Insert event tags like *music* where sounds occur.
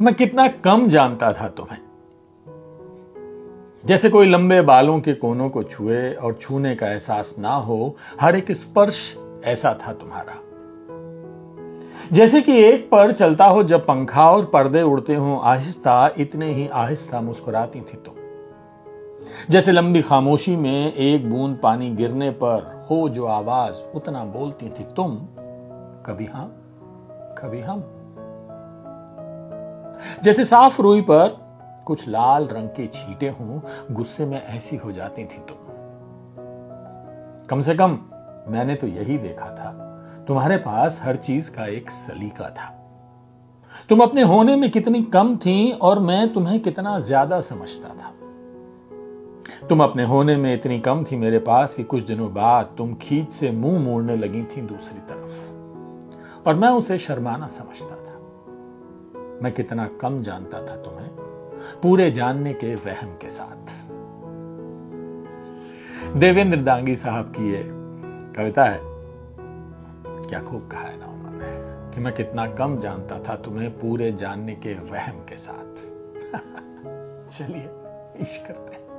मैं कितना कम जानता था तुम्हें। जैसे कोई लंबे बालों के कोनों को छुए और छूने का एहसास ना हो, हर एक स्पर्श ऐसा था तुम्हारा। जैसे कि एक पर चलता हो जब पंखा और पर्दे उड़ते हो, आहिस्ता, इतने ही आहिस्ता मुस्कुराती थी तुम। जैसे लंबी खामोशी में एक बूंद पानी गिरने पर हो जो आवाज़, उतना बोलती थी तुम, कभी हम कभी हम। जैसे साफ़ रुई पर कुछ लाल रंग के छींटे हों, गुस्से में ऐसी हो जाती थी तुम। कम से कम मैंने तो यही देखा था। तुम्हारे पास हर चीज़ का एक सलीका था। तुम अपने होने में कितनी कम थी और मैं तुम्हें कितना ज़्यादा समझता था। तुम अपने होने में इतनी कम थी मेरे पास कि कुछ दिनों बाद तुम खींच से मुँह मोड़ने लगी थी दूसरी तरफ़। और मैं उसे शर्माना समझता था। मैं कितना कम जानता था तुम्हें, पूरे जानने के वहम के साथ। देवेंद्र दांगी साहब की ये कविता है, क्या खूब कहा है ना उन्होंने, कि मैं कितना कम जानता था तुम्हें, पूरे जानने के वहम के साथ। *laughs* चलिए इश्क करते हैं।